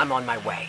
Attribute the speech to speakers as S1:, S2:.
S1: I'm on my way.